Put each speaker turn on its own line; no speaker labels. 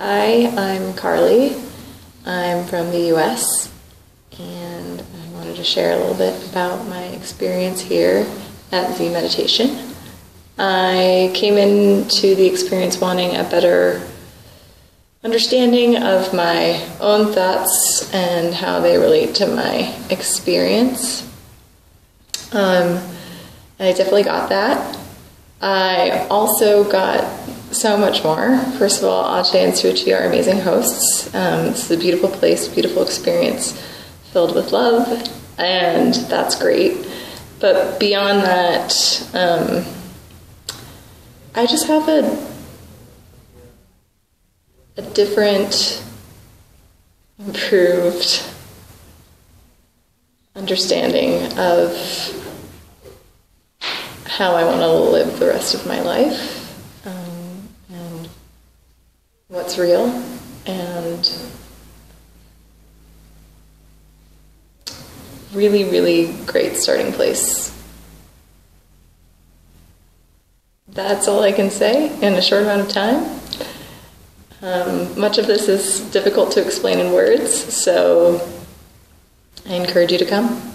Hi, I'm Carli. I'm from the US and I wanted to share a little bit about my experience here at Z Meditation. I came into the experience wanting a better understanding of my own thoughts and how they relate to my experience. Um, I definitely got that. I also got so much more. First of all, Ajay and Suchi are amazing hosts. Um, this is a beautiful place, beautiful experience filled with love, and that's great. But beyond that, um, I just have a a different, improved understanding of how I want to live the rest of my life um, what's real and really, really great starting place. That's all I can say in a short amount of time. Um, much of this is difficult to explain in words, so I encourage you to come.